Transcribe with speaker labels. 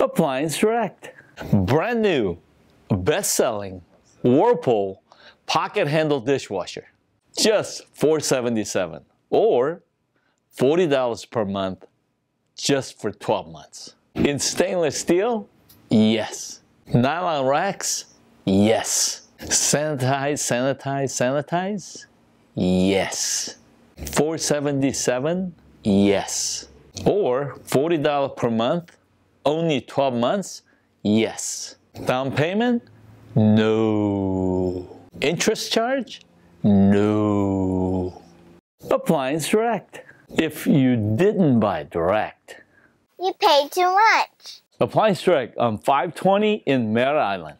Speaker 1: Appliance Direct. Brand new, best-selling Whirlpool pocket handle dishwasher. Just 477 or $40 per month just for 12 months. In stainless steel? Yes. Nylon racks? Yes. Sanitize, sanitize, sanitize? Yes. 477? Yes. Or $40 per month? Only 12 months? Yes. Down payment? No. Interest charge? No. Appliance Direct. If you didn't buy direct,
Speaker 2: You paid too much.
Speaker 1: Appliance Direct on 520 in Merritt Island.